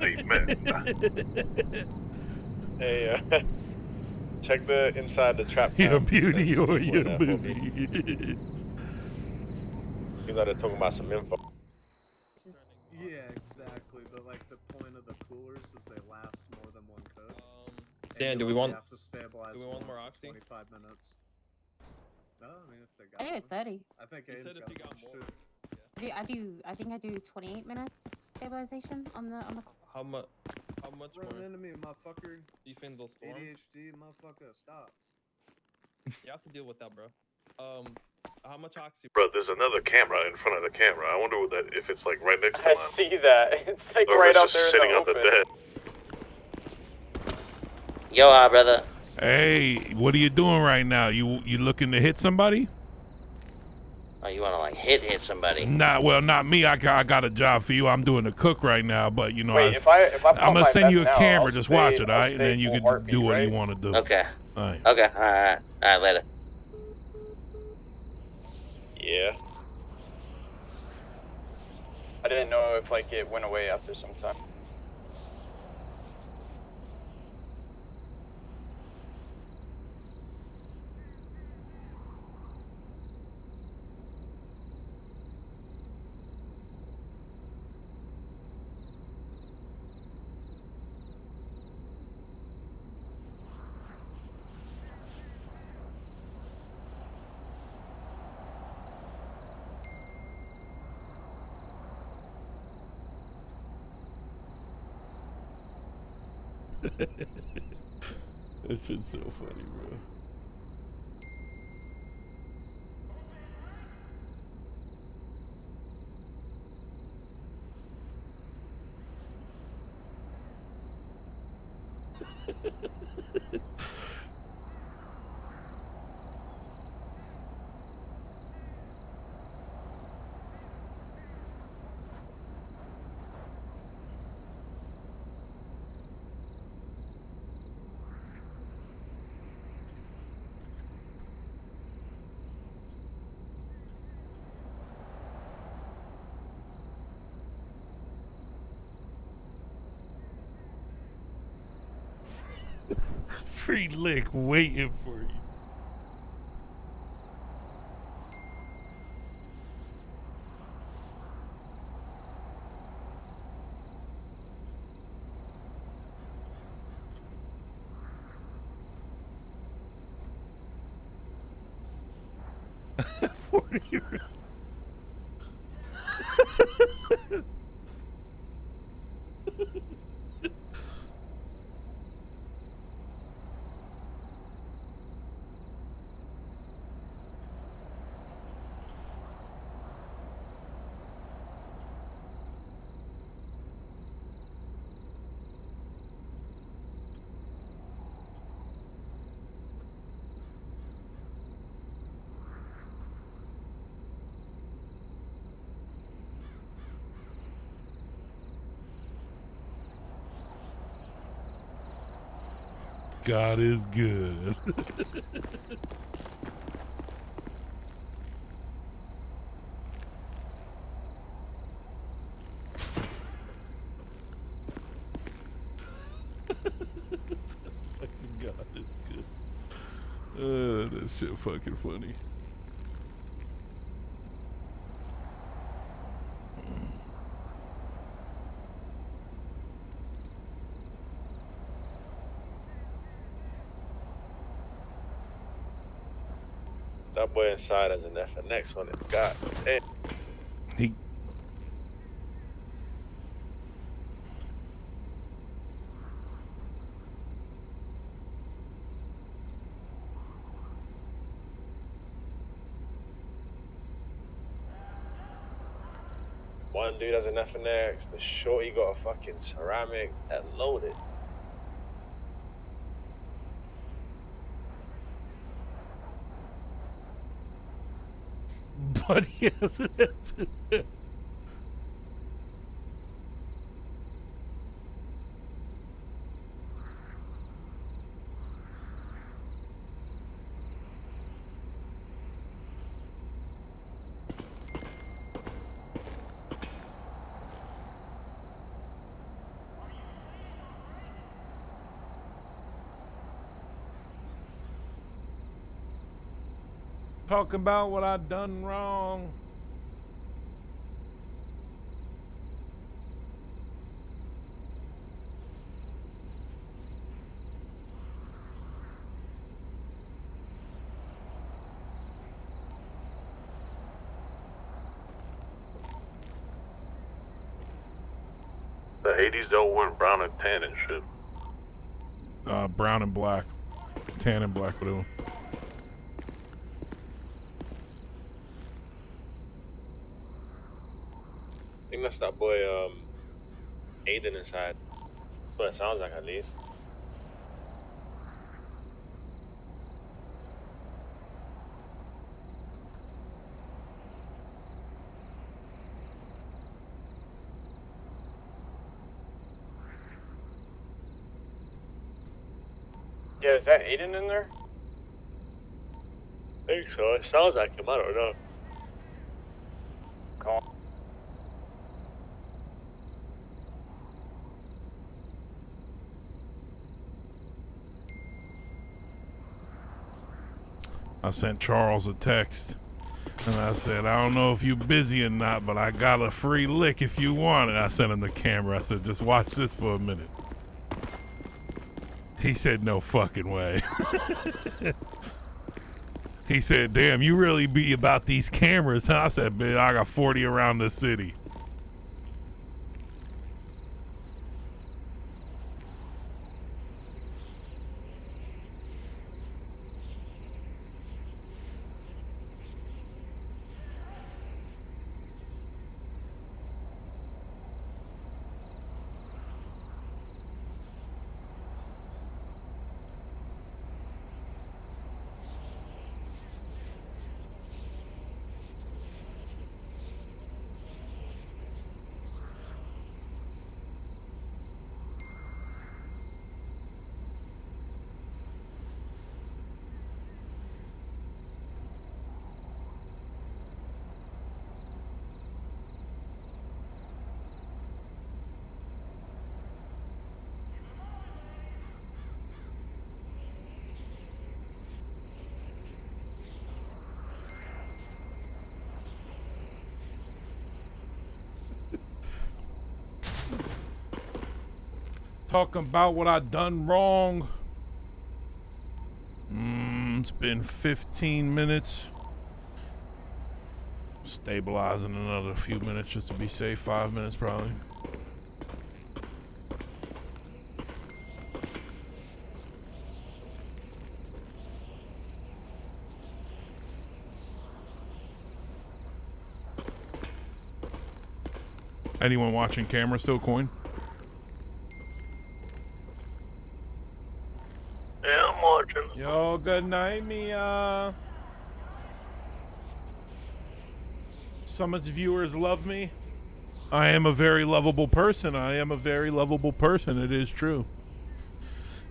Amen. Hey, uh, check the inside the trap. Your cam. beauty That's or what your that booty. be. Seems like they're talking about some info. Yeah, exactly. But like the point of the coolers is they last more than one coat. And Dan, do we only want- have to stabilize do we want more oxy? 25 minutes. No, I mean if they got. I do 30. I think You Aiden's said if got, got more. too. I do, I do. I think I do 28 minutes stabilization on the on the. How much? How much more? Run into me, motherfucker. You think they'll storm? ADHD, motherfucker. Stop. You have to deal with that, bro. Um, how much oxy? Bro, there's another camera in front of the camera. I wonder what that if it's like right next to I mine. see that. It's like Or right up just there in sitting the on the open. bed. Yo, uh, brother. Hey, what are you doing right now? You you looking to hit somebody? Oh, you wanna like hit hit somebody? Not well, not me. I got, I got a job for you. I'm doing a cook right now, but you know, I, if I, if I am gonna send you a now, camera. I'll Just stay- watch it, all right? And then you can heartbeat, do what right? you want to do. Okay. All right. Okay. All right. All right. Later. Yeah. I didn't know if like it went away after some time. That shit's so funny, bro. Free lick waiting for you. God is good. God is good. Uh, that shit fucking funny. Boy inside has an next one is God. Damn. He One dude has an FNX. The shorty got a fucking ceramic that loaded. But he has an Talking about what I done wrong. The Hades don't wear brown and tan and shit. Uh, brown and black, tan and black, whatever. I think that's that boy, um, Aiden inside. That's what it sounds like, at least. Yeah, is that Aiden in there? I think so. It sounds like him. I don't know. Call. I sent Charles a text. And I said, I don't know if you busy or not, but I got a free lick if you want it. I sent him the camera. I said, just watch this for a minute. He said, no fucking way. he said, damn, you really be about these cameras, huh? I said, man, I got 40 around the city. Talking about what I done wrong. Mm, it's been 15 minutes. Stabilizing another few minutes just to be safe. Five minutes probably. Anyone watching camera still coin? Yeah, I'm watching. Yo, good night, Mia. So much viewers love me. I am a very lovable person. I am a very lovable person. It is true.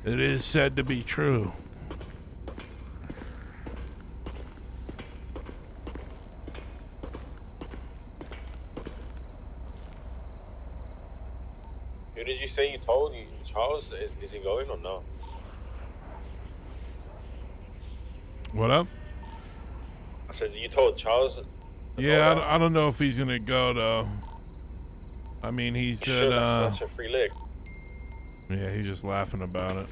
It is said to be true. Who did you say you told you? Charles, is, is he going or no? What up? I said, you told Charles? to Yeah, I, don't- I don't know if he's gonna go though. I mean, he said, sure uh, that's a free lick. yeah, he's just laughing about it.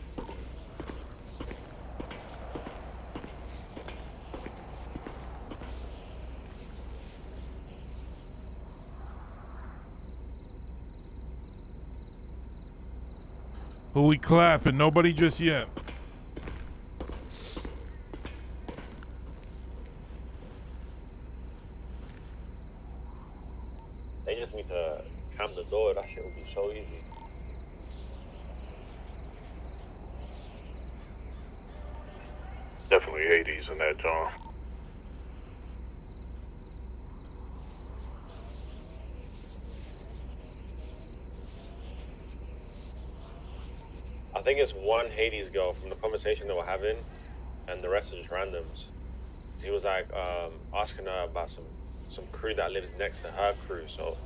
Who we clapping? Nobody just yet. They just need to cam the door. That shit would be so easy. In that John. I think it's one Hades girl from the conversation they were having, and the rest are just randoms. He was like um, asking her about some some crew that lives next to her crew, so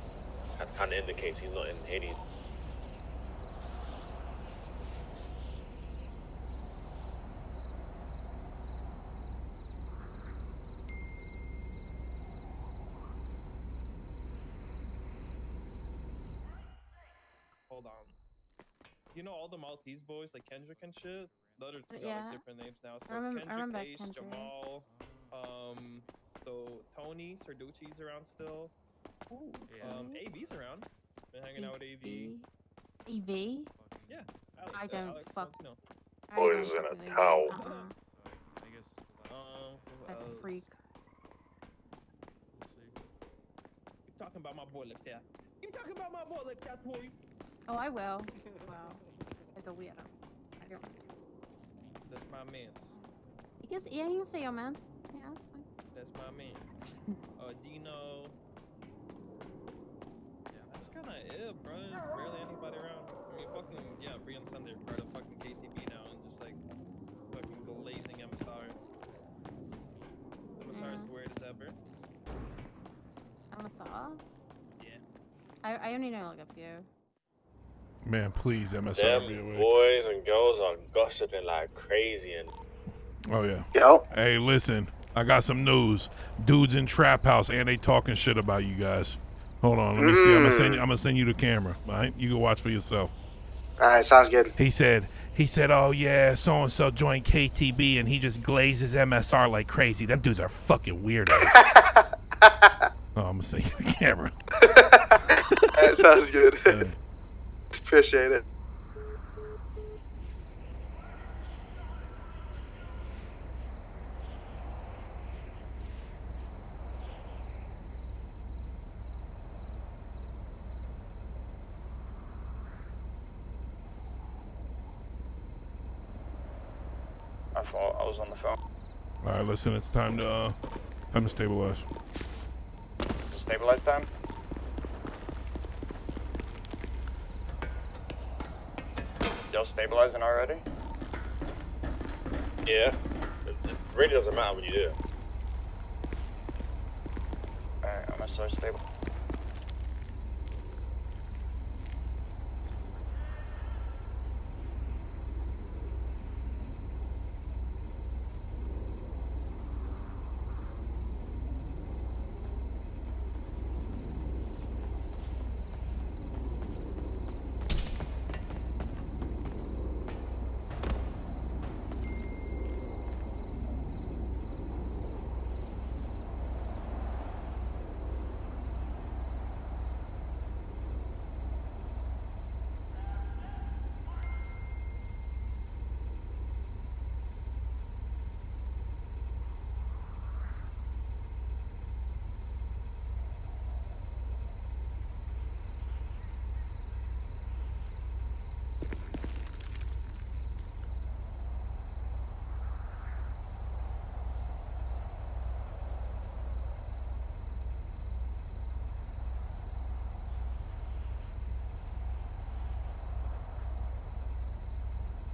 that kind of indicates he's not in Hades. hold on. You know all the Maltese boys like Kendrick and shit. The other two got Yeah. like different names now. So I remember- I it's Kendrick, remember Ace, Kendrick. Jamal, um, so Tony Serducci's around still. Ooh, Yeah. Um, okay. AV's around. Been hanging out with AV. EV. Yeah, I don't Alex fuck- Santino. I Boys in a with towel. Uh-uh. So I, I guess we'll Um, who That's a freak. see. Keep talking about my boy like that. Keep talking about my boy like that, boy. Oh, I will. Wow. As a weirdo. I don't. That's my man's. You can, yeah, you can say your man's. Yeah, that's fine. That's my man. uh, Dino. Yeah, that's kind of it, bro. There's barely anybody around. I mean, fucking, yeah, Brian Sunday part of fucking KTB now and just like fucking glazing MSR. MSR is Yeah. weird as ever. I'm a saw. Yeah. I, I only know like a few. Man, please, MSR Them be away. boys and girls are gossiping like crazy and Oh yeah. Yo. Hey, listen, I got some news. Dudes in trap house and they talking shit about you guys. Hold on, let me see. I'm gonna send you. I'm gonna send you the camera. All right, you can watch for yourself. All right, sounds good. He said. He said, "Oh yeah, so and so joined KTB and he just glazes MSR like crazy. Them dudes are fucking weirdos." oh, I'm gonna send you the camera. that sounds good. Yeah. Appreciate it. My fault. I was on the phone. All right, listen. It's time to uh, time to stabilize. Stabilize time. Stabilizing already? yeah, it, it really doesn't matter when you do it. Alright, I'm gonna start stable.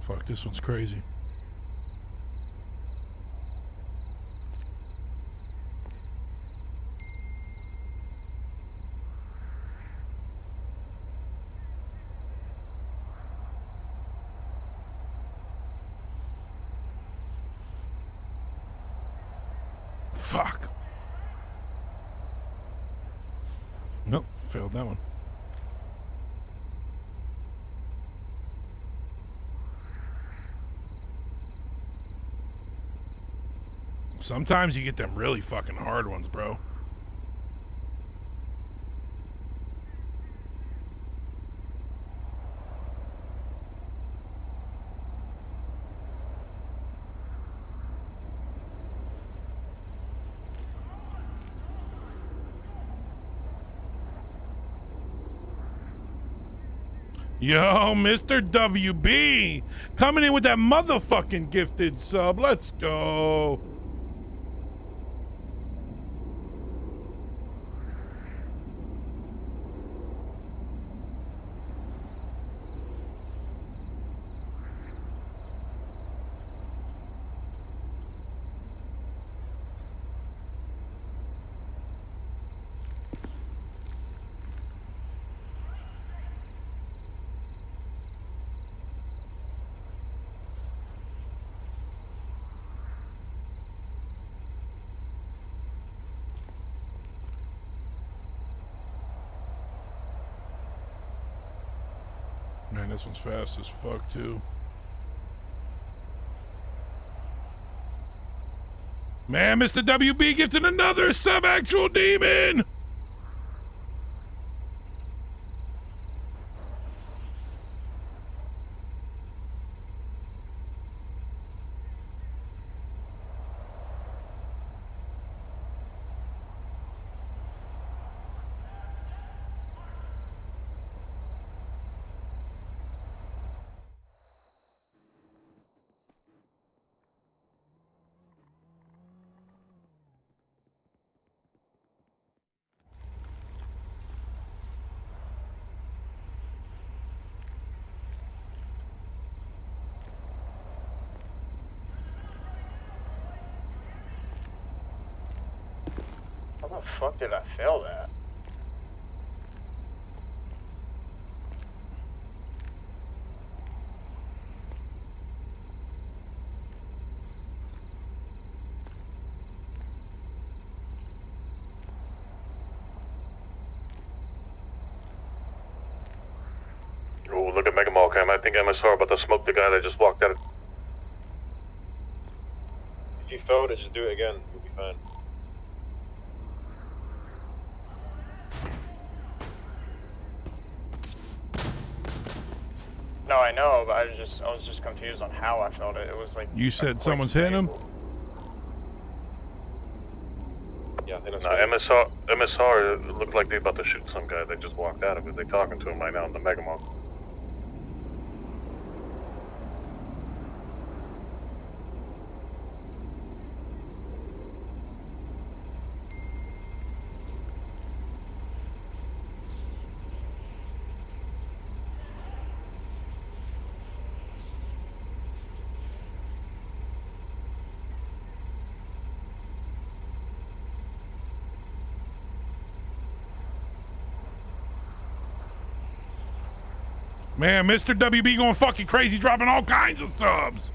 Fuck, this one's crazy. Fuck. Nope, failed that one. Sometimes you get them really fucking hard ones, bro. Yo, Mr. WB, coming in with that motherfucking gifted sub. Let's go. This one's fast as fuck too. Man, Mr. WB gifted another sub-actual demon. How the fuck did I fail that? Look at Mega Mall Cam. I think MSR about to smoke the guy that just walked out. Of- If you failed it, just do it again. You'll be fine. No, I know, but I was just I was just confused on how I felt it. It was like You said quick someone's hitting him? Yeah, I think that's no. MSR, MSR it looked like they about to shoot some guy. They just walked out of it. They're talking to him right now in the Mega Mall. Man, Mr. WB going fucking crazy, dropping all kinds of subs.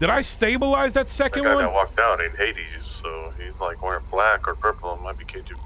Did I stabilize that The second guy one? that walked out in Hades, so he's like wearing black or purple. It might be K2.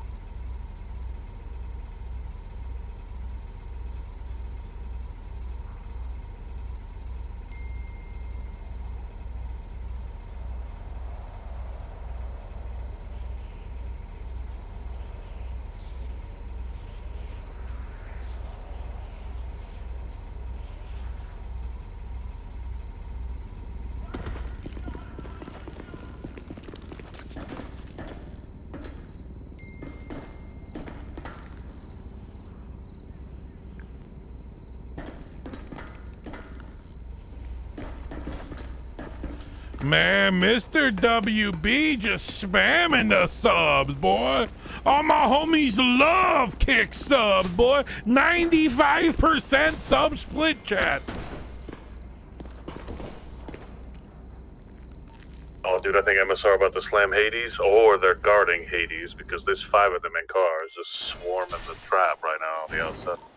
Man, Mr. WB just spamming the subs, boy. All my homies love kick subs, boy. 95% sub split chat. Oh, dude, I think MSR about to slam Hades, or they're guarding Hades because there's five of them in cars just swarming the trap right now on the outside.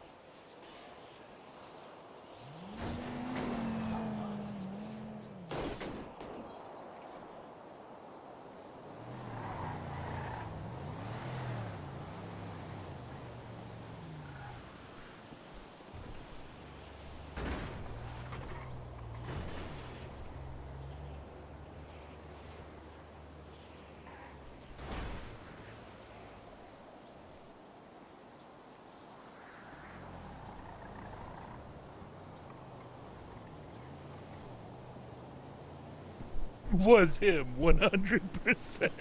Was him 100%.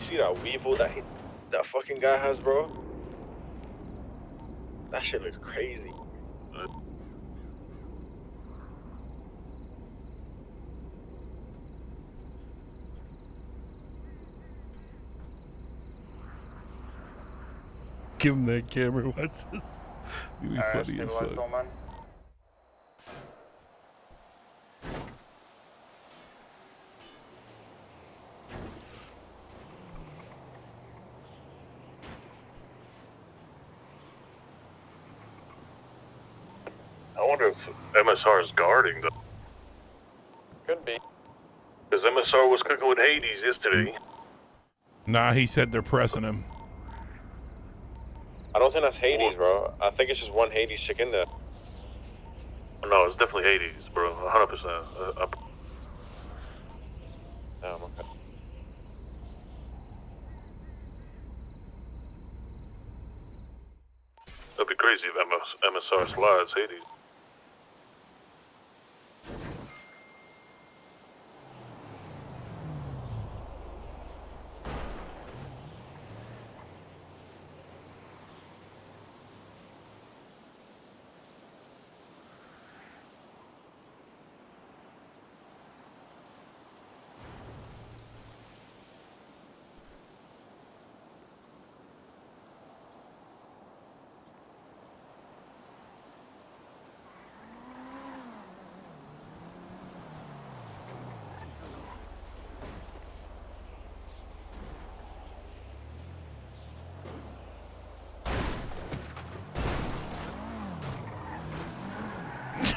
You see that weevil that he, that fucking guy has, bro? That shit looks crazy. Give him that camera. Watch this. It'd be Alright, funny as stabilize fuck. all man. wonder if MSR is guarding though. Could be. Because MSR was cooking with Hades yesterday. Nah, he said they're pressing him. I don't think that's Hades, bro. I think it's just one Hades chick in there. No, it's definitely Hades, bro. 100%. Uh, uh, Damn, okay. that'd be crazy if MS, MSR slides Hades.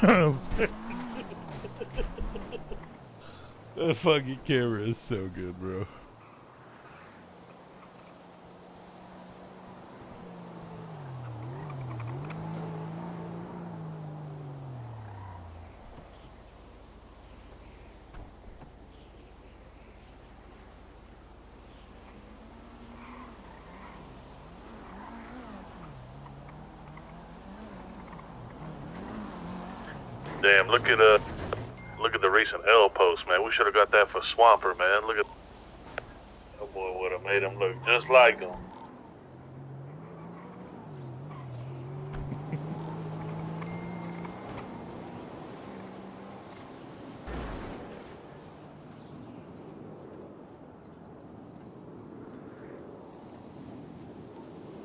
the fucking camera is so good, bro. Damn, look at uh, look at the recent L post, man. We should have got that for Swamper, man. Look at that boy would have made him look just like him.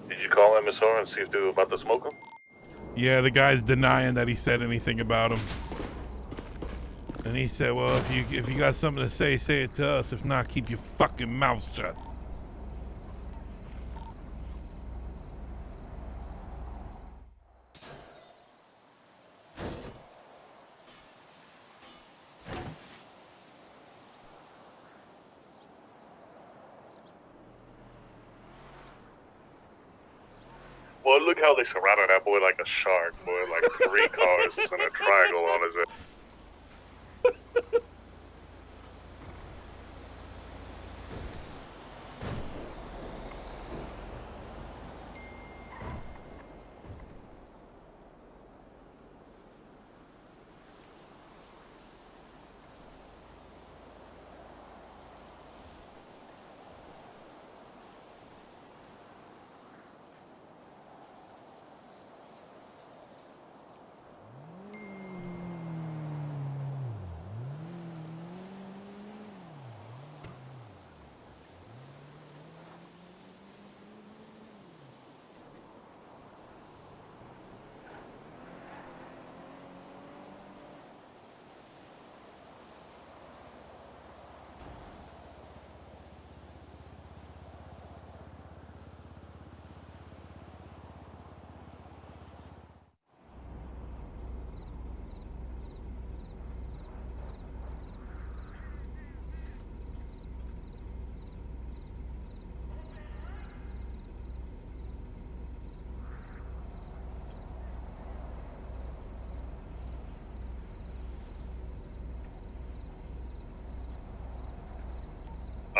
Did you call MSR and see if they were about to smoke him? Yeah, the guy's denying that he said anything about him. And he said, "Well, if you if you got something to say, say it to us. If not, keep your fucking mouth shut." Well, look how they surrounded that boy like a shark, boy. Like three cars in a triangle on his head.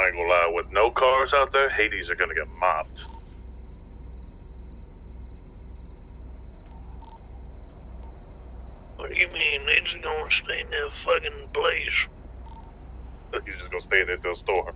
I ain't gonna lie, with no cars out there, Hades are gonna get mopped. What do you mean? They're just gonna stay in their fucking place. He's just gonna stay in there till storm.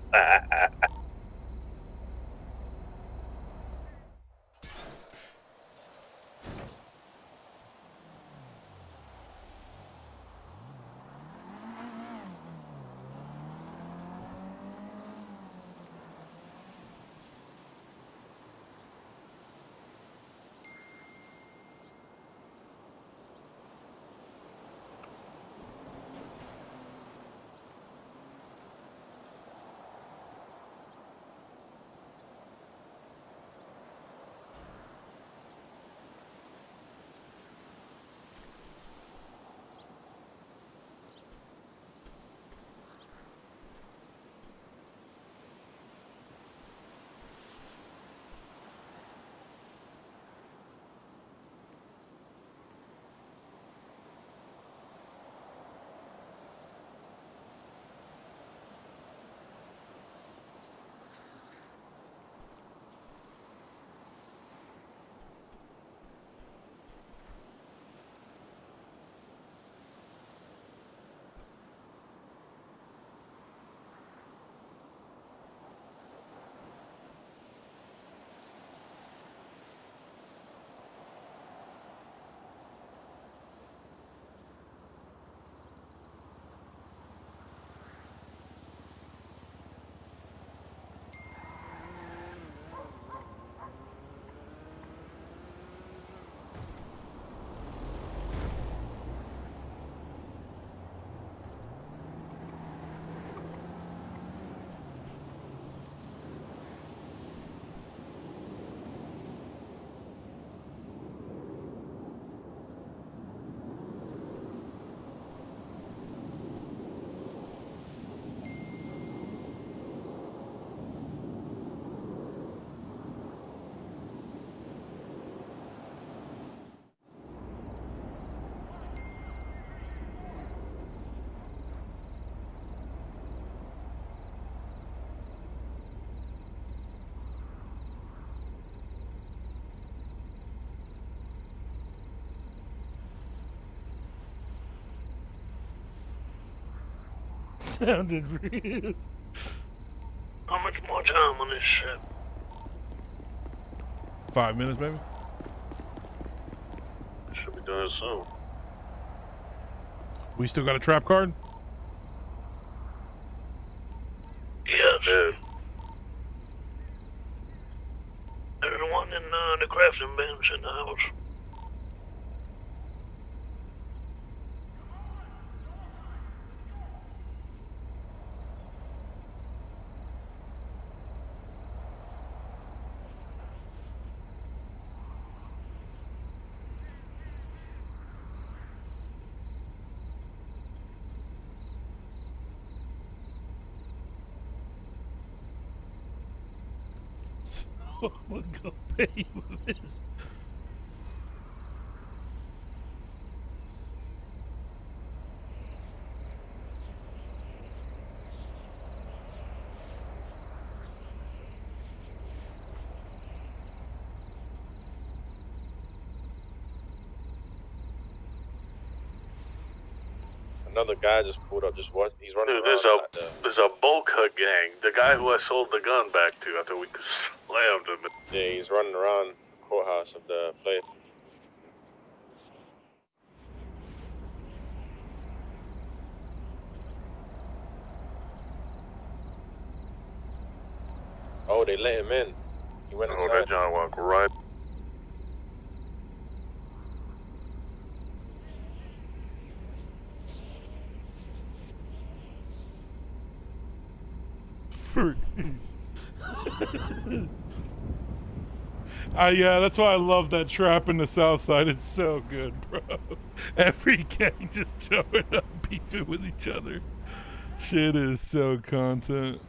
Sounded real. How much more time on this ship? Five minutes, maybe. Should be doing it soon. We still got a trap card. Yes. Everyone in uh, the crafting bench in the house. Gonna go pay with this. Another guy just pulled up. Just what? He's running Dude, there's a there's a cut gang. The guy who I sold the gun back to after we slammed him. Yeah, he's running around the courthouse of the place. Oh, they let him in. He went Oh, inside. that John walk right. For... Uh, yeah, that's why I love that trap in the south side. It's so good, bro. Every gang just showing up, beefing with each other. Shit is so content.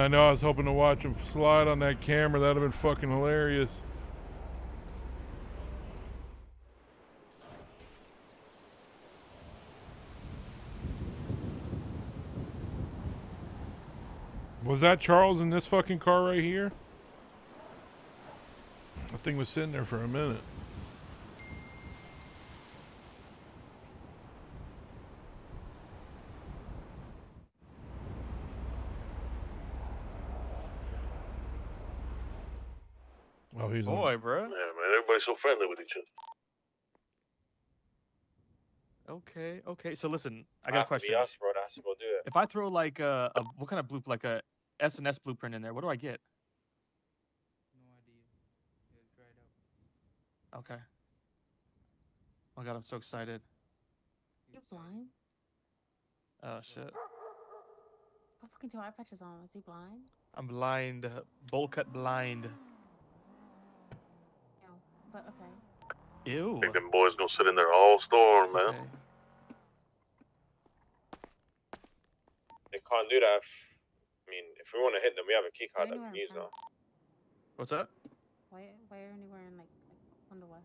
I know I was hoping to watch him slide on that camera. That'd have been fucking hilarious. Was that Charles in this fucking car right here? That thing was sitting there for a minute. Oh, he's on- Boy, bro. Yeah, man, everybody's so friendly with each other. Okay, okay. So listen, I got a Have to be question. us, bro. That's what do it. If I throw like a, a what kind of blueprint, like a S and S blueprint in there, what do I get? No idea. Okay. Oh god, I'm so excited. You're blind. Oh shit. Go fucking two eye patches on. Is he blind? I'm blind. uh, Bowl cut blind. No. But okay. Ew. I think them boys gonna sit in there all storm, It's man. okay. They can't do that. If, I mean, if we want to hit them, we have a key card that we wearing use now. What's up? Why, why are you wearing like, like underwear?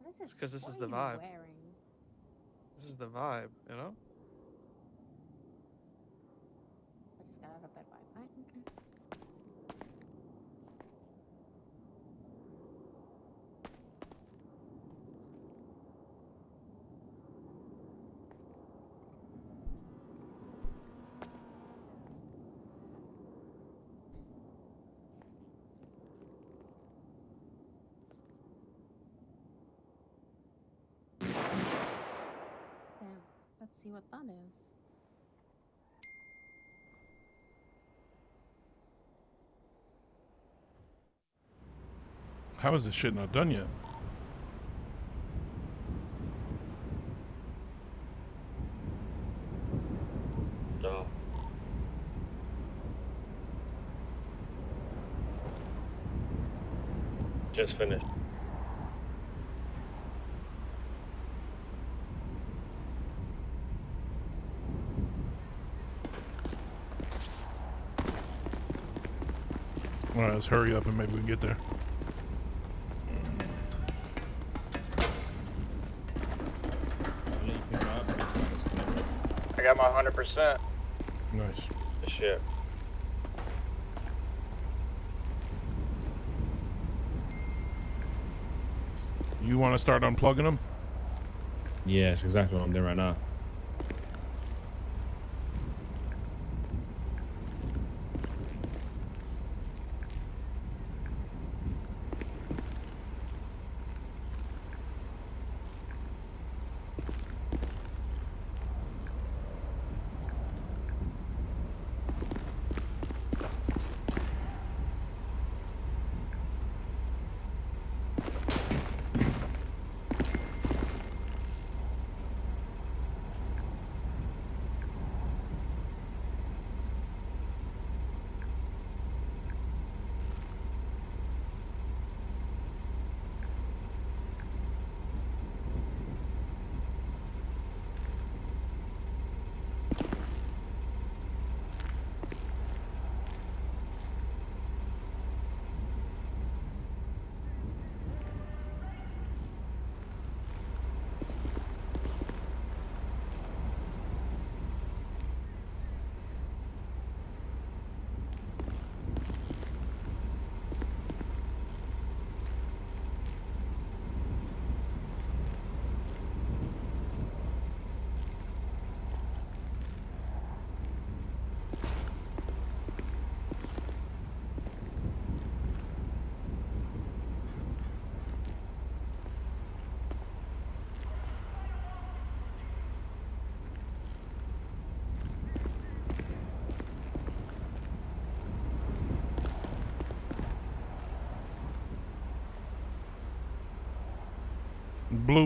What is this? It's 'cause this what is the vibe. Wearing? This is the vibe, you know? I just got out of bed vibe. Right? Okay. Damn. Let's see what that is. How is this shit not done yet? No. Just finished. Let's hurry up and maybe we can get there. I got my 100%. Nice. Shit. You want to start unplugging them? Yeah, that's exactly what I'm doing right now.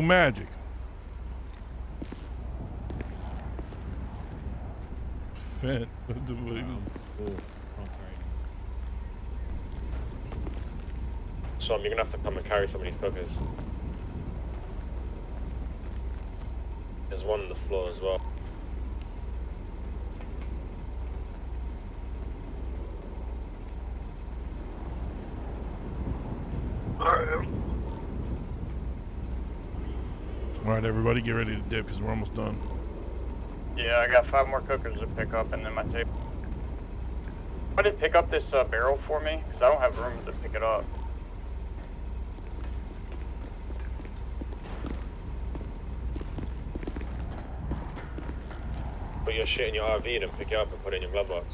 Blue Magic. Fent. What the fuck? So you're gonna have to come and carry some of these cookers. There's one on the floor as well. All right, everybody, get ready to dip because we're almost done. Yeah, I got five more cookers to pick up and then my tape. I did pick up this uh, barrel for me because I don't have room to pick it up. Put your shit in your RV and then pick it up and put it in your glove box.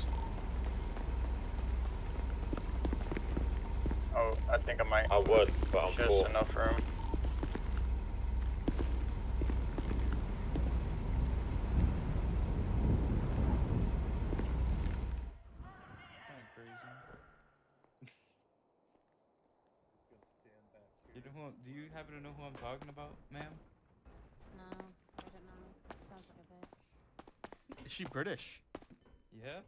Oh, I think I might. I would, but I'm Just full. enough room. You know who, do you happen to know who I'm talking about, ma'am? No, I don't know. Sounds like a bitch. Is she British? Yeah.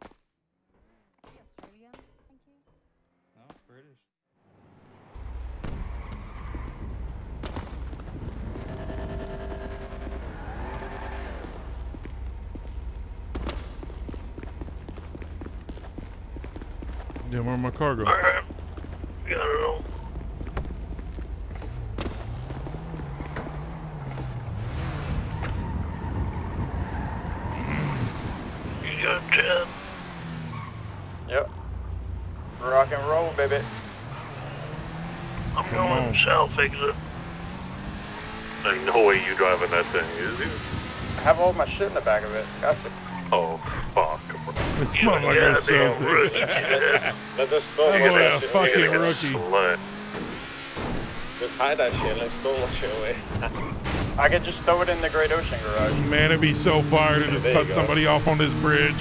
Australia, thank you. No, British. Damn, where my cargo? Got it all. You got ten. Yep. Rock and roll, baby. I'm Come going on. south exit. There's no way you driving that thing, is you? I have all my shit in the back of it. Got to. Oh, fuck. This You motherfucker is so goddamn rookie, thick. kid. Let us store That one boy of a that shit. fucking You're gonna rookie. get slut. Just hide that shit and let's store that shit away. I could just throw it in the Great Ocean Garage. Man, it'd be so fire to just cut go. somebody off on this bridge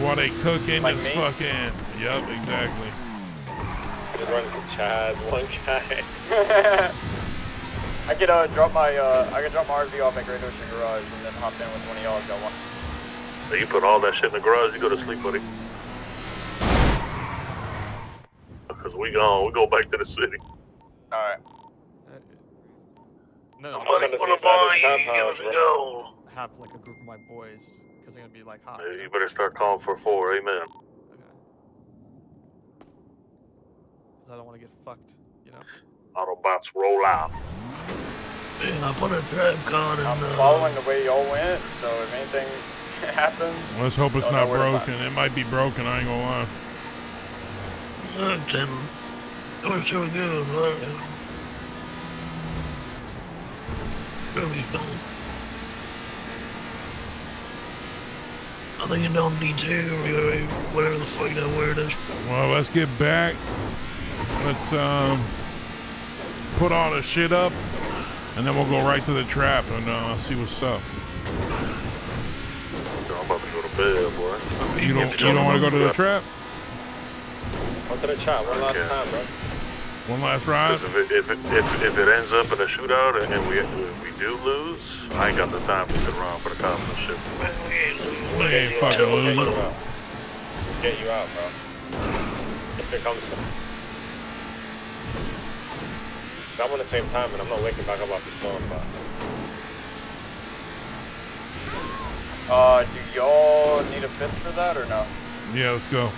while they cooking. Like just me? fucking. Yep, exactly. Just run to Chad, one guy. I could uh, drop my uh, I could drop my RV off at Great Ocean Garage and then hop in with one of y'all if y'all want. So you put all that shit in the garage, you go to sleep, buddy. Because we gone, we go back to the city. All right. No, no, I'm I'm gonna Money see for the if I boy, have this gotta go. have like a group of my boys because they're gonna be like hot. Yeah, you better start calling for four, amen. Okay. Because I don't want to get fucked. You know. Autobots roll out. Yeah, I put a trap card in I'm the. following the way y'all went, so if anything happens, Let's hope it's don't not know where to find- broken. It might be broken. I ain't gonna lie. Look, Tim. It was so good, right? It'll be fine. I think it's on D2 or whatever the fuck that word is. Well, let's get back. Let's um put all the shit up, and then we'll go right to the trap and uh, see what's up. I'm about to go to bed, boy. You don't you don't want to go to the trap? Go to the chat one last time, bro. One last ride. If it, if, it, if, if it ends up in a shootout and, and we we do lose, I ain't got the time to sit around for the cops and shit. We ain't fucking losing. Get you out, bro. If it comes to. I'm on the same time, and I'm not waking back up after storm, but. Uh, do y'all need a fifth for that or no? Yeah, let's go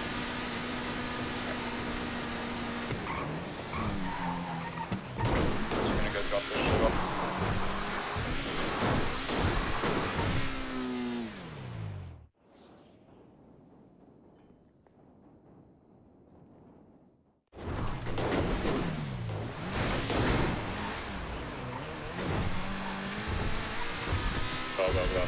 gonna go drop this shit off. Go, go, go.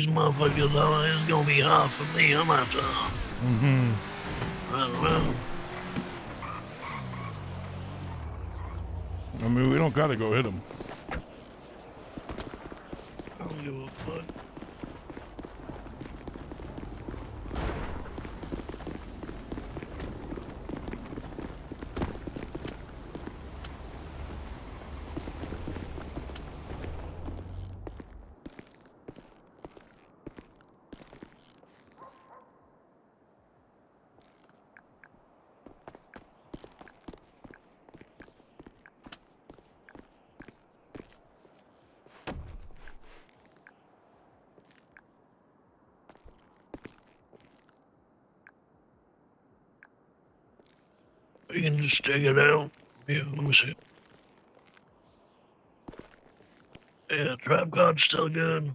These motherfuckers, uh, it's gonna be hard for me. I'm out to. Mm-hmm. I don't know. I mean, we don't gotta go hit him. I don't give a fuck. We can just take it out. Yeah, let me see. Yeah, trap card's still good.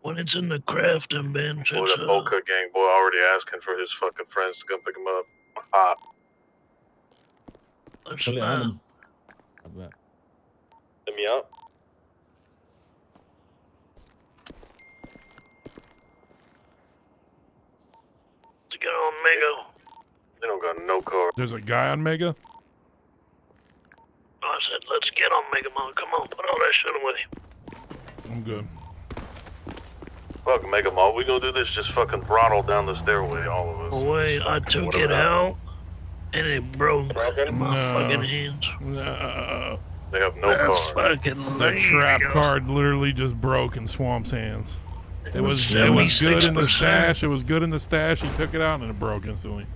When it's in the crafting bench, Boy, it's that uh, Boca gang boy already asking for his fucking friends to come pick him up. Hot. let's Kill uh, Adam. I bet. Let me out. let's get on Mega. They don't got no car. There's a guy on Mega. I said, let's get on Mega Man. Come on, put all that shit away. I'm good. Fucking make them all. We gonna do this just fucking throttle down the stairway, all of us. Wait, I took it out and it broke in my No. fucking hands. No. They have no That's car. fucking The trap yo. card literally just broke in Swamp's hands. It was it was was good in the stash. It was good in the stash. He took it out and it broke instantly.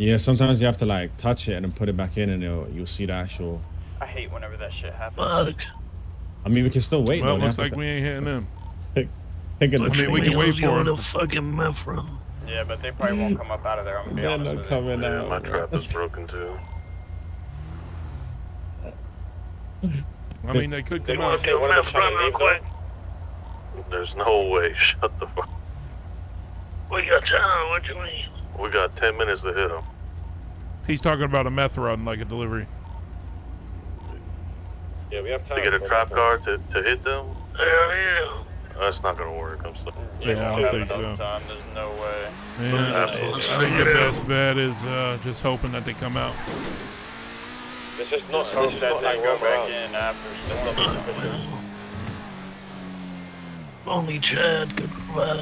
Yeah, sometimes you have to like touch it and then put it back in, and you'll, you'll see the actual. I hate whenever that shit happens. Fuck. I mean, we can still wait. Well, though. it looks have to like we ain't hitting them. I mean, we things. can wait for Where him. the fucking meth from? Yeah, but they probably won't come up out of there. I'm gonna be They're honest not with you. coming Yeah, my out. trap is broken too. I mean, they could They come want out. to take one of the meth real quick. There's no way. Shut the fuck. We got time. What you mean? We got 10 minutes to hit them. He's talking about a meth run, like a delivery. Yeah, we have time. To get a trap card to, to hit them? Hell yeah. That's not gonna work. I'm sorry. Yeah, I don't think so. Time. There's no way. Yeah, Absolutely. I think the best bet is uh, just hoping that they come out. It's just not. Just hope that not they like go back round. in after. It's not being efficient. Only Chad could provide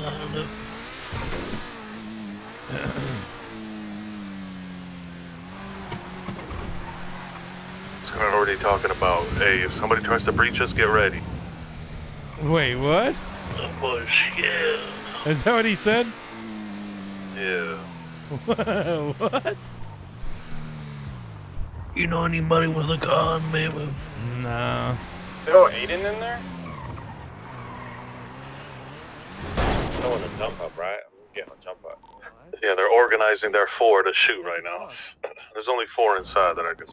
it. It's already talking about, hey, if somebody tries to breach us, get ready. Wait, what? Oh, that yeah. Is that what he said? Yeah. what? You know anybody with a car, maybe? Nah. Throw Aiden in there? someone to jump up, right? I'm getting a jump up. Yeah, they're organizing their four to shoot right now. There's only four inside that I can.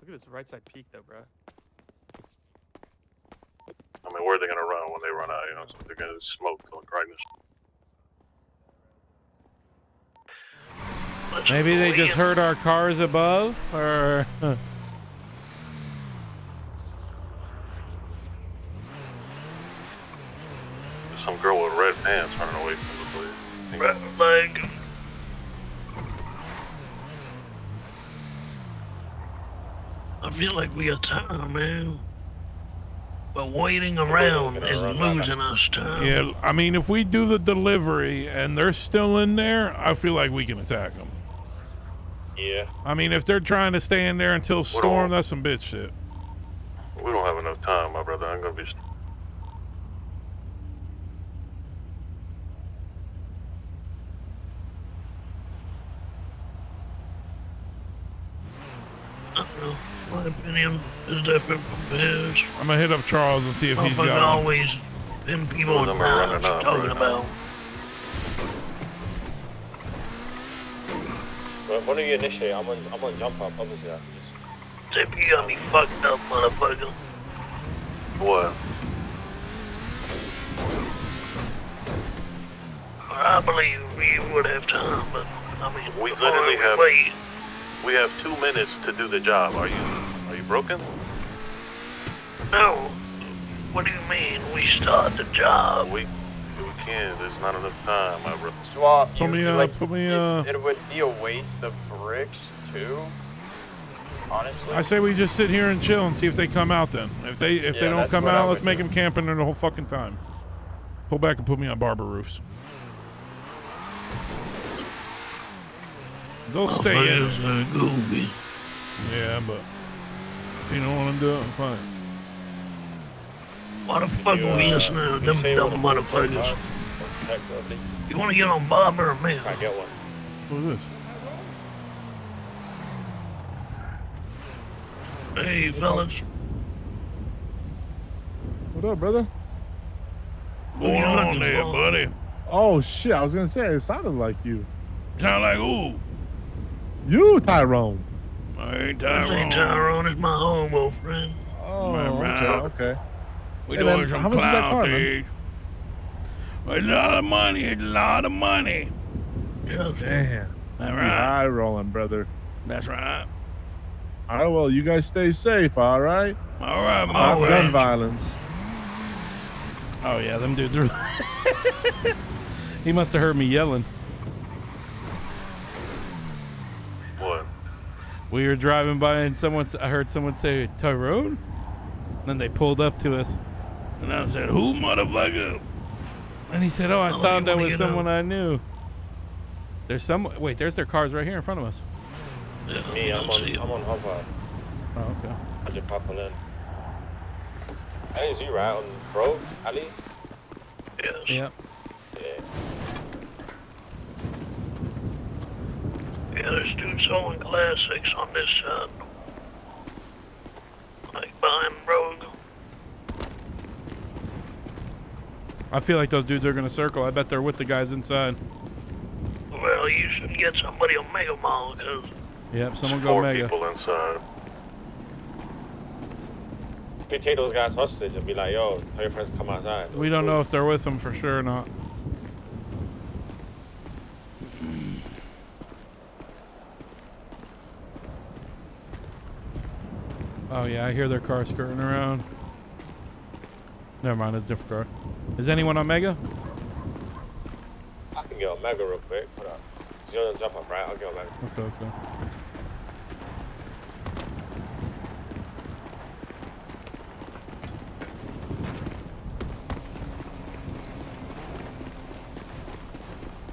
Look at this right side peak though, bro. I mean, where are they gonna run when they run out? You know, so they're gonna smoke like right in the Maybe they just heard our cars above, or some girl with red pants running away from the place. Red leg. I feel like we are time, man. But waiting around is losing us time. yeah. I mean, if we do the delivery and they're still in there, I feel like we can attack them. Yeah. I mean, if they're trying to stay in there until storm, that's some bitch shit. We don't have enough time, my brother. I'm gonna be. My opinion is different from his. I'm gonna hit up Charles and see if he's Motherfucker got. 'em. always them people with Them are running knives up talking right now. about. But when do you initiate? I'm on, I'm on jump up, obviously. I can just Tip, you got me fucked up, motherfucker. What? I believe we would have time, but I mean, We the literally have. wait, We have two minutes to do the job. Are you? Are you broken? no. What do you mean? We start the job. We. We can't. There's not enough time, my brother. Swap. Put you- me, you, uh, like, put me, it- uh. It, would be a waste of bricks too. Honestly. I say we just sit here and chill and see if they come out. Then, if they if they don't come out, let's would make do. them camping there the whole fucking time. Pull back and put me on barber roofs. They'll stay in. Motherfuckers are goofy. Yeah, but if you don't want to do it, fine. Why the fuck You, are we uh, listening to them dumb motherfuckers? check the leak. You want to get on Barber or me? I got one. Who's this? Hey, fellas. What up, brother? What you on looking there, buddy? Oh shit! I was gonna say it sounded like you. Sound like ooh. You, Tyrone. I ain't This ain't Tyrone. Tyrone is my homo friend. Oh, Right, okay, right. okay. We Hey, doing man, some how much is that clown car, man? A lot of money, a lot of money. Yes. Damn. All You right. High rolling, brother. That's right. All right, well, you guys stay safe. All right. All right, my Not gun violence. Oh yeah, them dudes are. he must have heard me yelling. What? We were driving by and someone, I heard someone say Tyrone. And then they pulled up to us, and I said, "Who, motherfucker?" And he said, "Oh, I Oh, thought that was get out? someone I knew." There's some. Wait, there's their cars right here in front of us. Yeah, Me, I I'm don't see on, him. I'm on hover. Oh, okay. I just pop in. I think it's you, right? On Road, Ali? Yes. Yep. Yeah. Yeah, there's dudes selling classics on this side. Like behind Rogue. I feel like those dudes are gonna circle. I bet they're with the guys inside. Well, you should get somebody on Mega Mall, because Yep. Someone go Four mega. people inside. If you take those guys hostage and be like, yo, tell your friends to come outside. We don't know if they're with them for sure or not. Oh yeah, I hear their car skirting around. Never mind, it's a different car. Is anyone on Mega? I can get on Mega real quick. Hold up. You're gonna jump up, right? I'll get on Mega. Okay, okay.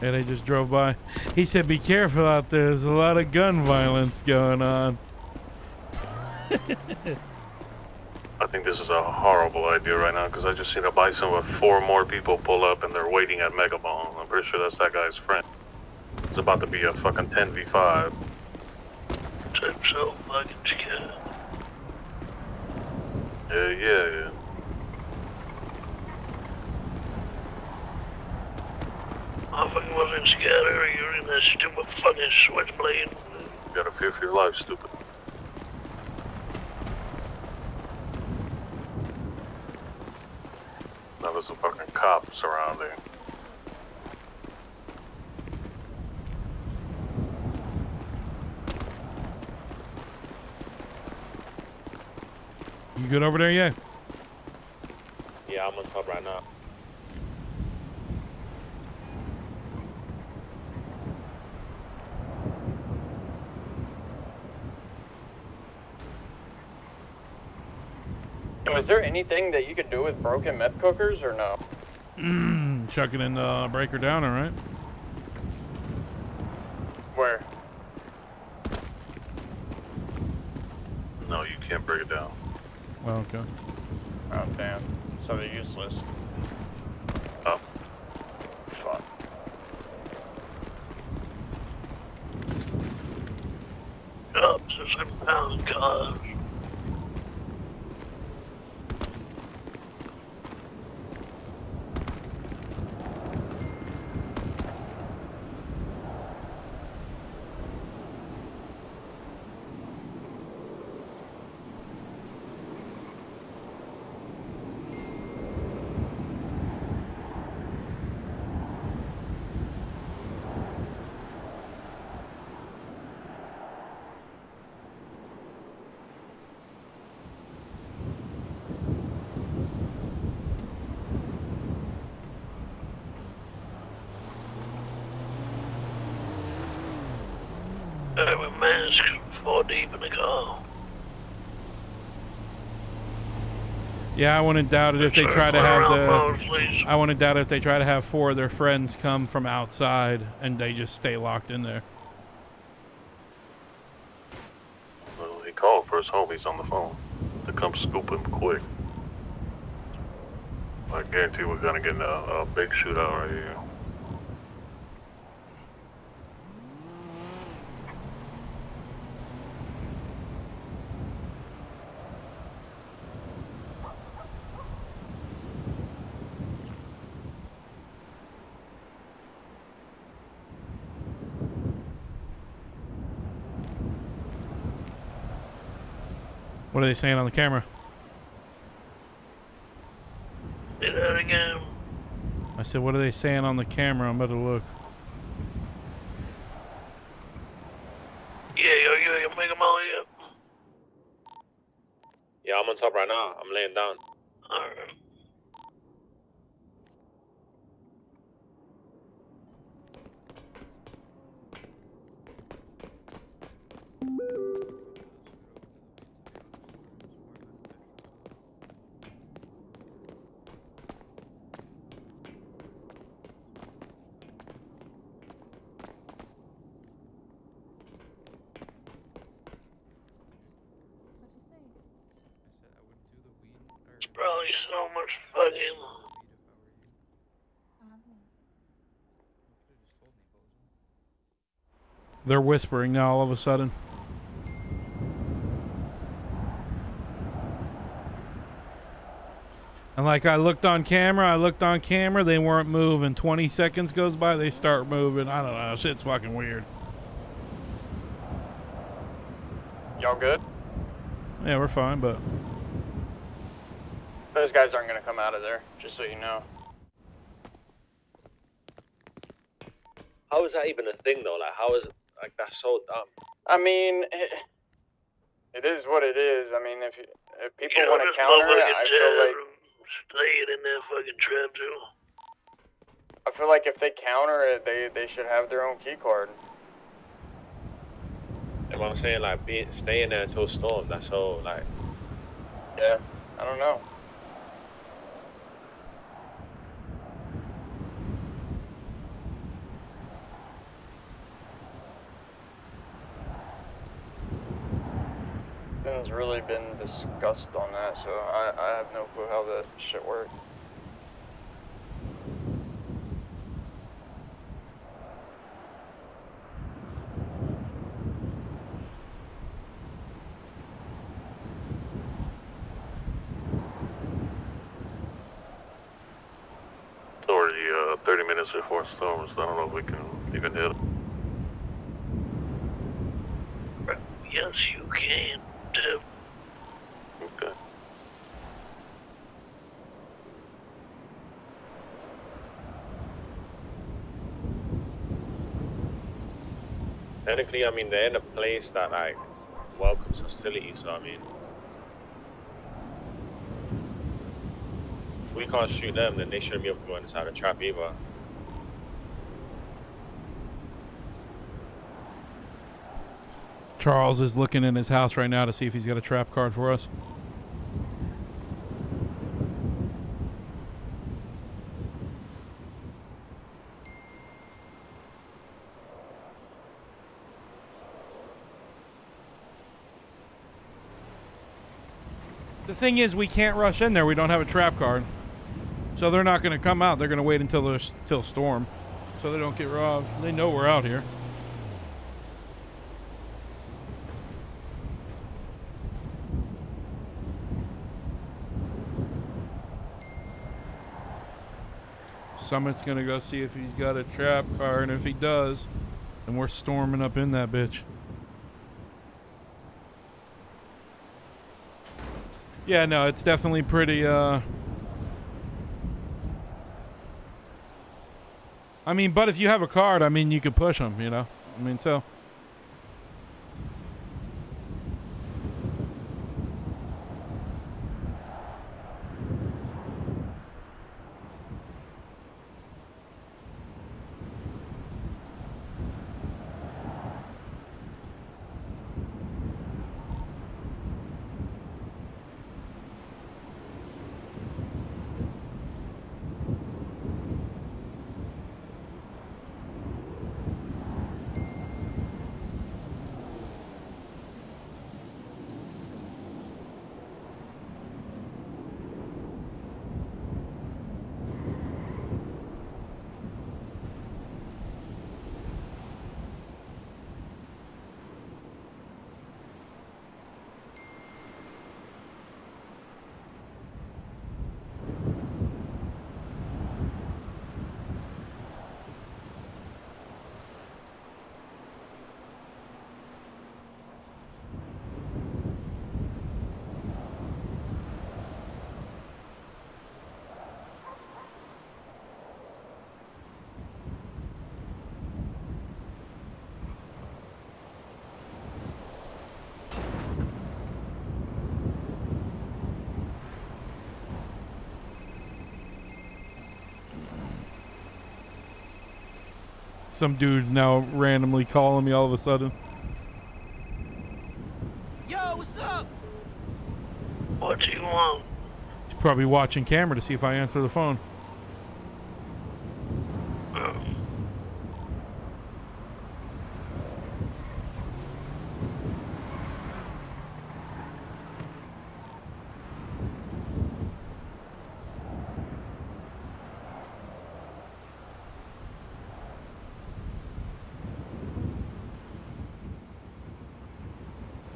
Yeah, they just drove by. He said, "Be careful out there. There's a lot of gun violence going on." horrible idea right now because I just seen a bison with four more people pull up and they're waiting at Mega Mall. I'm pretty sure that's that guy's friend. It's about to be a fucking 10v5. Type so fucking scared. Yeah, yeah, yeah. I fucking wasn't You're in that stupid fucking switchblade. You gotta fear for your life, stupid. Cop surrounding. You good over there, yeah? Yeah, I'm on top right now. Is there anything that you could do with broken meth cookers or no? Mm, chuck it in the breaker down, all right? Where? No, you can't break it down. Well, okay. Oh damn. So they're useless. Oh. Fuck. Up to some thousand cars. I have mask four deep in the car. Yeah, I wouldn't doubt it if they try to have the. I wouldn't doubt it if they try to have four of their friends come from outside and they just stay locked in there. Well, he called for his homies on the phone to come scoop him quick. I guarantee we're gonna get a, a big shootout right here. What are they saying on the camera? Say that again. I said, what are they saying on the camera? I'm about to look. Yeah, yo, yo, yo, make them all here. Yeah, I'm on top right now. I'm laying down. Alright. It's probably so much fucking. They're whispering now all of a sudden. And like I looked on camera, I looked on camera, they weren't moving. 20 seconds goes by, they start moving. I don't know, shit's fucking weird. Y'all good? Yeah, we're fine, but Those guys aren't gonna come out of there, just so you know. How is that even a thing though? Like, how is like that's so dumb? I mean, it, it is what it is. I mean, if if people You know, want to this counter it, I feel like tab staying in that fucking trap too. I feel like if they counter it, they they should have their own key card. If I'm saying like being staying there until storm, that's so like Yeah, I don't know. Nothing's really been discussed on that, so I, I have no clue how that shit works. Already uh, 30 minutes guess if four storms, I don't know if we can even hit it. Yes, you can. Too. Okay. Technically, I mean, they're in a place that, like, welcomes hostility, so I mean. We can't shoot them, then they shouldn't be able to go inside the trap either. Charles is looking in his house right now to see if he's got a trap card for us. The thing is, we can't rush in there. We don't have a trap card. So they're not going to come out. They're going to wait until there's till storm, so they don't get robbed. They know we're out here. Summit's going to go see if he's got a trap car, and if he does, then we're storming up in that bitch. Yeah, no, it's definitely pretty, uh... I mean, but if you have a card, I mean, you could push them, you know? I mean, so... Some dude's now randomly calling me all of a sudden. Yo, what's up? What do you want? He's probably watching camera to see if I answer the phone.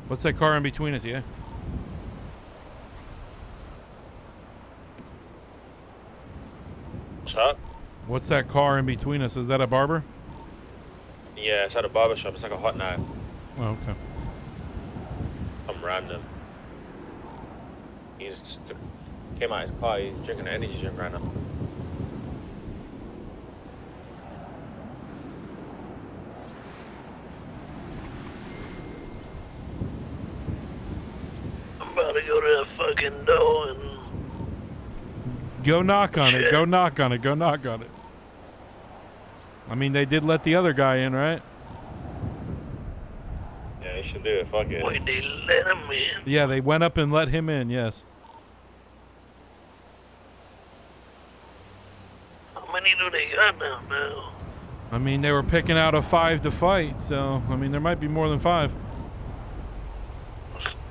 What's that car in between us, yeah? What's up? What's that car in between us? Is that a barber? Yeah, it's at a barber shop. It's like a hot knife. Oh, okay. Some random. He's just came out his car. He's drinking an energy drink right now. I'm about to go to that fucking door and Go knock on it. Go knock on it. Go knock on it. I mean, they did let the other guy in, right? Yeah, you should do it. Fuck it. wait, they let him in. Yeah, they went up and let him in. Yes. How many do they got down now? I mean, they were picking out a five to fight, so I mean, there might be more than five.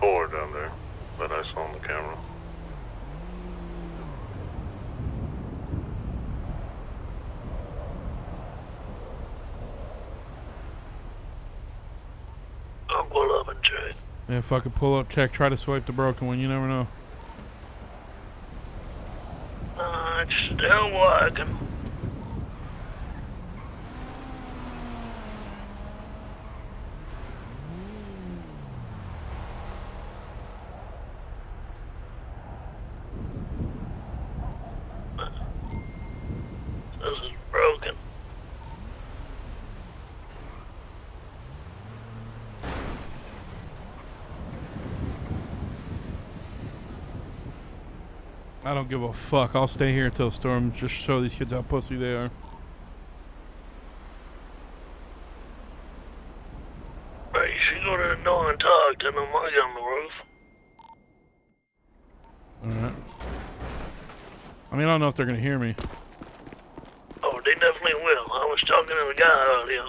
Four down there that I saw on the camera. I'll pull up and check. Yeah, fucking pull up, check, try to swipe the broken one. You never know. Uh, just still walking. I don't give a fuck. I'll stay here until Storm just show these kids how pussy they are. Right, you should go to the door and talk to them while you're on the roof. Alright. I mean, I don't know if they're gonna hear me. Oh, they definitely will. I was talking to the guy earlier.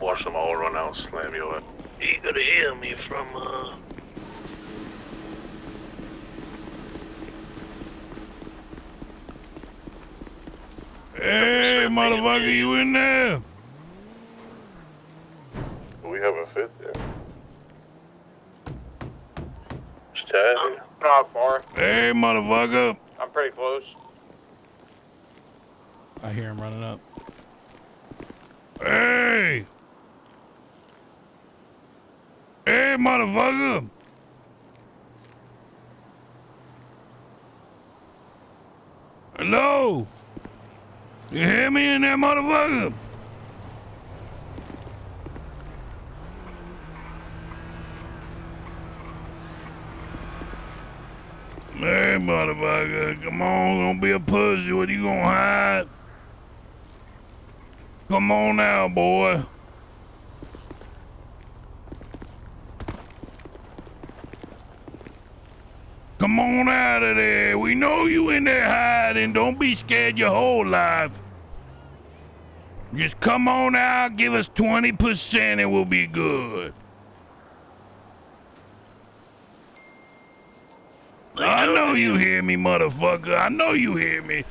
Watch them all run out, slam you in. He could hear me from, uh... Hey, motherfucker, you in there? We have a fit there. It's Chad. Not far. Hey, motherfucker. I'm pretty close. I hear him running up. Hey! Hey, motherfucker! Hello? You hear me in there, motherfucker? Hey, motherfucker, come on, don't be a pussy. What are you gonna hide? Come on now, boy. Come on out of there. We know you in there hiding. Don't be scared your whole life. Just come on out, give us 20% and we'll be good. I know you hear me, motherfucker. I know you hear me.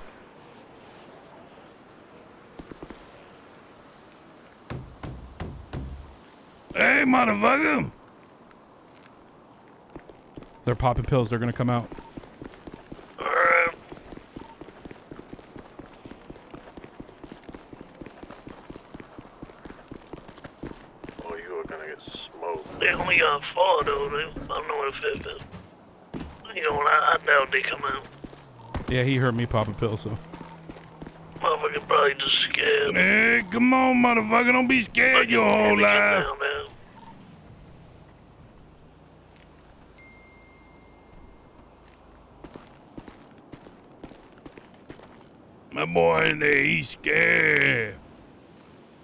Hey, motherfucker. They're popping pills. They're gonna come out. Oh, you are gonna get smoked. They only got four, though. They, I don't know what a fifth is. You know, I, I doubt they come out. Yeah, he heard me popping pills, so. Motherfucker probably just scared. Hey, come on, motherfucker. Don't be scared your whole Get life. My boy in there, he's scared.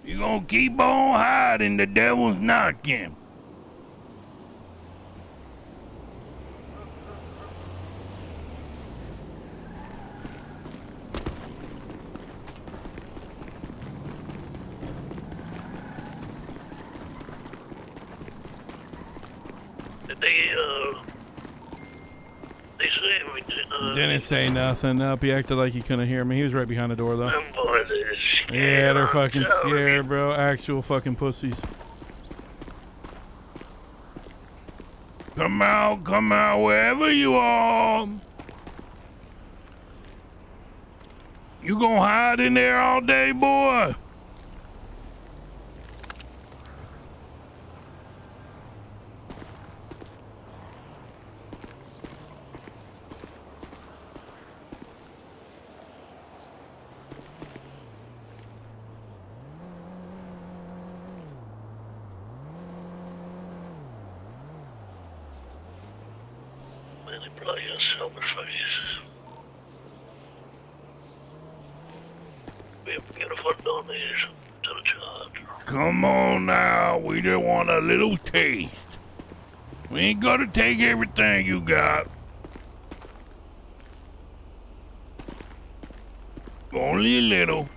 You gonna keep on hiding, the devil's knocking. Did they, uh... They say everything, uh... Didn't say nothing. Up, he acted like he couldn't hear me. He was right behind the door, though. Them boys are scared. Yeah, they're fucking scared, bro. Actual fucking pussies. Come out, come out, wherever you are. You gonna hide in there all day, boy? Man, they probably got silver faces. We have to get a foot on these to the charge. Come on now, we just want a little taste. We ain't gonna take everything you got. Only a little.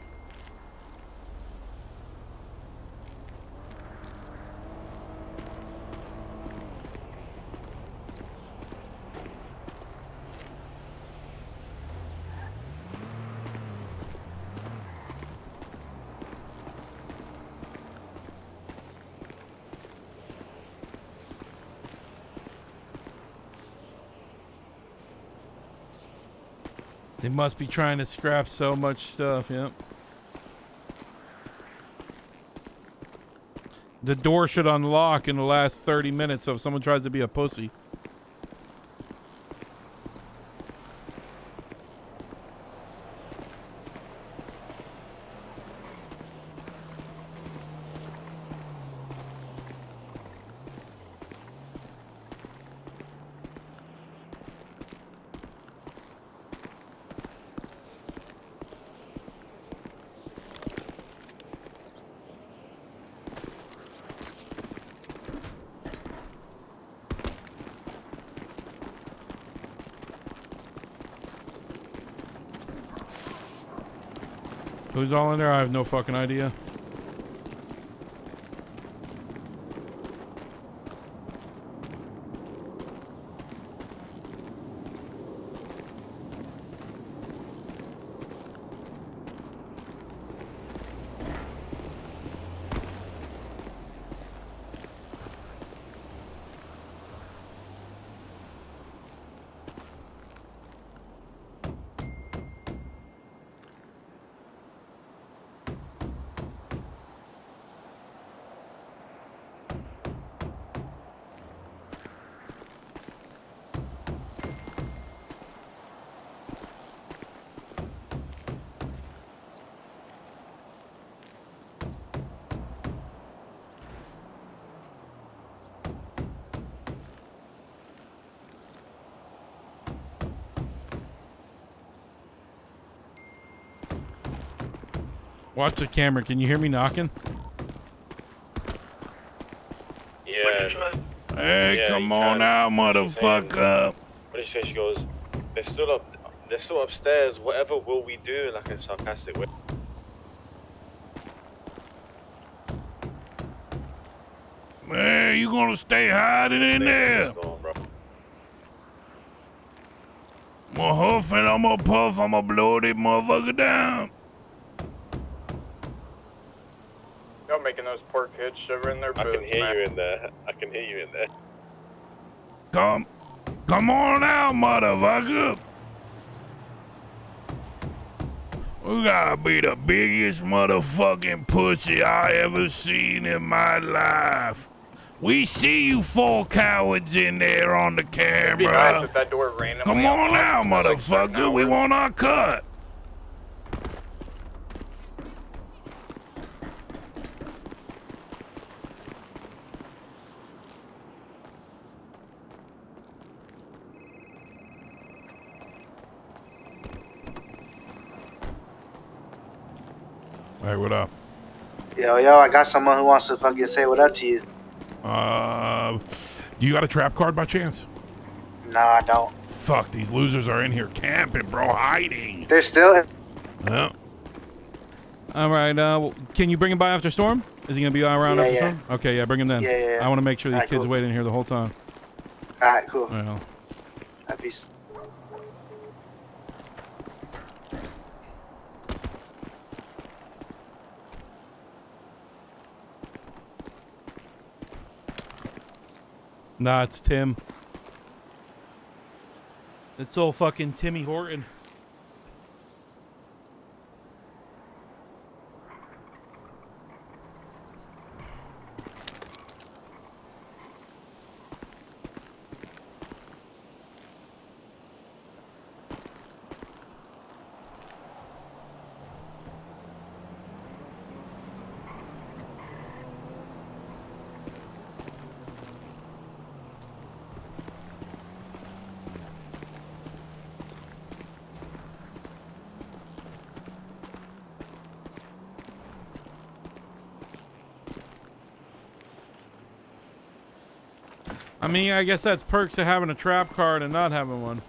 They must be trying to scrap so much stuff, yep. The door should unlock in the last 30 minutes so if someone tries to be a pussy. Who's all in there? I have no fucking idea. Watch the camera. Can you hear me knocking? Yeah. Hey, Yeah, come on can. out, motherfucker. What did she say? She goes, they're still up, they're still upstairs. Whatever will we do? Like a sarcastic way. Man, you gonna stay hiding in there? What's going on, bro? I'm gonna huff and I'm gonna puff. I'm gonna blow this motherfucker down. Y'all making those poor kids shiver in their I can hear man. you in there. I can hear you in there. Come, come on out, motherfucker. We gotta be the biggest motherfucking pussy I ever seen in my life. We see you four cowards in there on the It'd be nice camera. if that door randomly Come on unlocked out, for, like, motherfucker. We want our cut. Hey, what up? Yo, yo, I got someone who wants to fucking say what up to you. Uh, do you got a trap card by chance? No, I don't. Fuck, these losers are in here camping, bro, hiding. They're still. Yeah. All right. Uh, can you bring him by after storm? Is he gonna be around Yeah, after yeah. storm? Okay, yeah, bring him then. Yeah, yeah, yeah. I want to make sure these Alright, kids cool. wait in here the whole time. All right, cool. Well, All right, peace. Nah, it's Tim. It's all fucking Timmy Horton. I mean, I guess that's perks of having a trap card and not having one.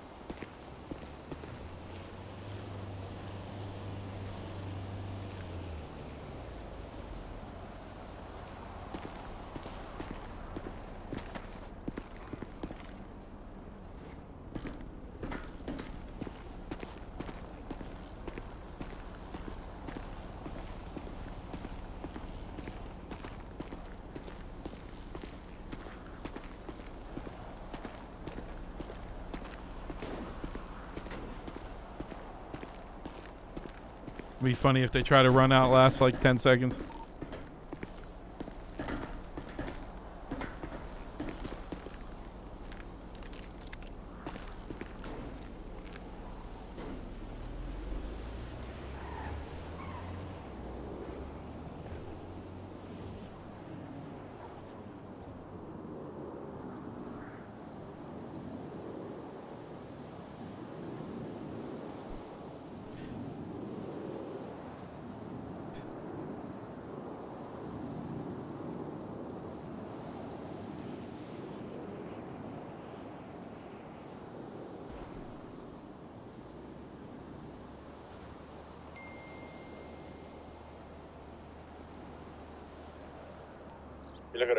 Funny if they try to run out last like 10 seconds.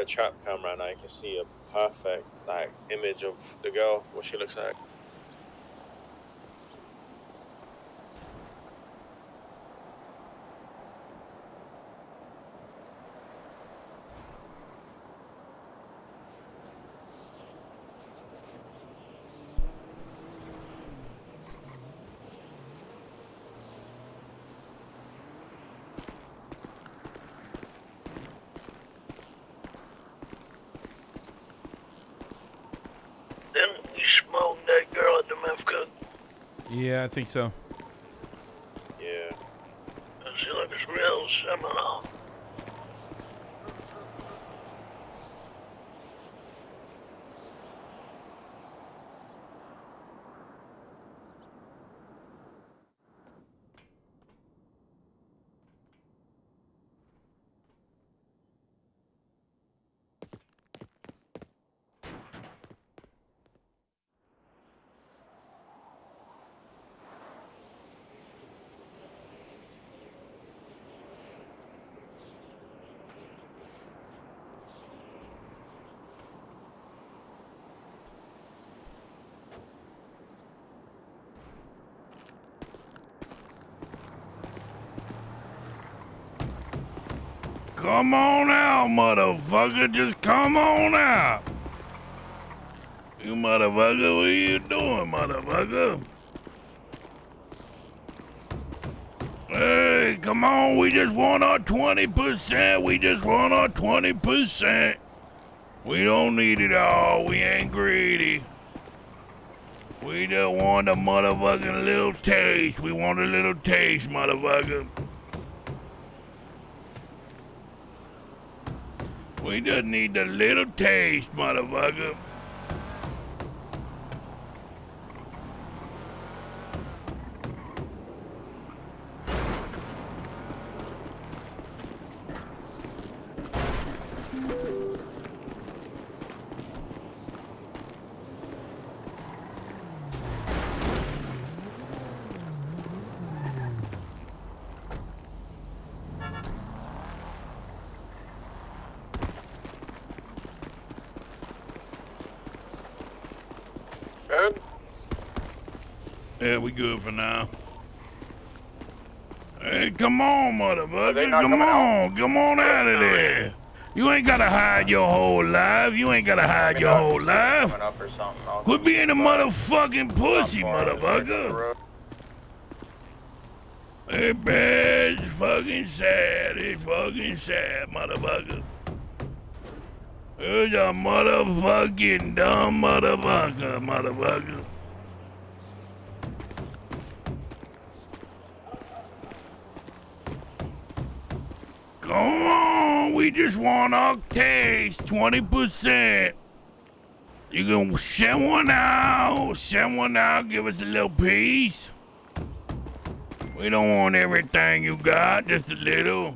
Trap camera now, you can see a perfect like image of the girl, what she looks like. Then we smoked that girl at the meth cook. Yeah, I think so. Yeah. She looks real similar. Come on out, motherfucker. Just come on out. You motherfucker, what are you doing, motherfucker? Hey, come on. We just want our 20%. We just want our 20%. We don't need it all. We ain't greedy. We just want a motherfucking little taste. We want a little taste, motherfucker. We just need a little taste, motherfucker. Good? Yeah, we good for now. Hey, come on, motherfucker. Come on. Come on out of there. You ain't gotta hide your whole life. You ain't gotta hide your whole life. Coming up or something. I'll Quit being a motherfucking pussy, motherfucker. Hey, man, it's fucking sad. It's fucking sad, motherfucker. You're a motherfucking dumb motherfucker, motherfucker. Come on, we just want our taste, 20%. You can send one out, send one out, give us a little piece. We don't want everything you got, just a little.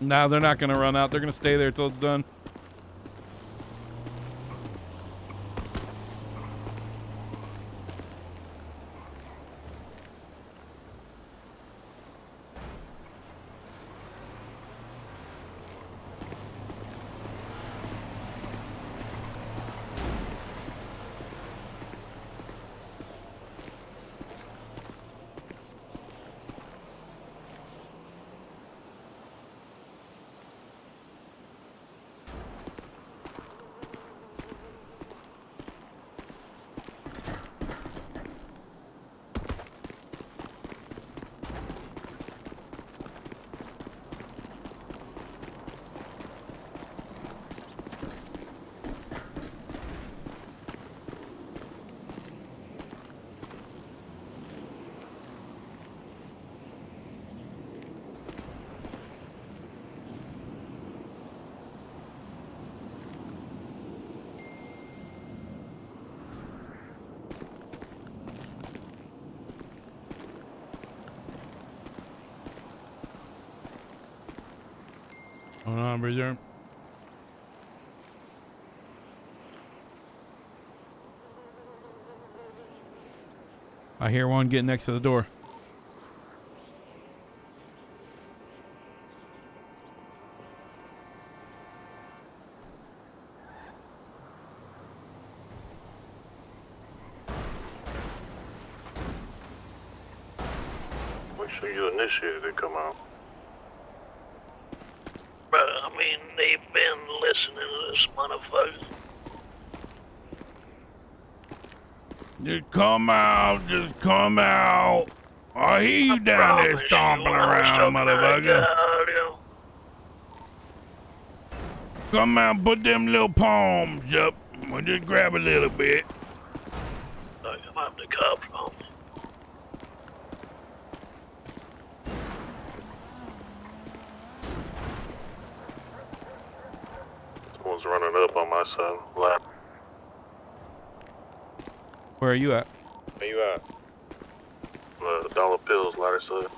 Nah, they're not gonna run out. They're gonna stay there till it's done. Hold on, Bridger. I hear one getting next to the door. Make sure you initiated it come out. Bro, I mean, they've been listening to this motherfucker. Just come out. Just come out. I hear you down there stomping when I was around, talking to that motherfucker. Come out, put them little palms up. We'll just grab a little bit. I come up the cops on me. Someone's running up on my side. Lap. Where are you at? Where you at? Uh, dollar pills, lighter side.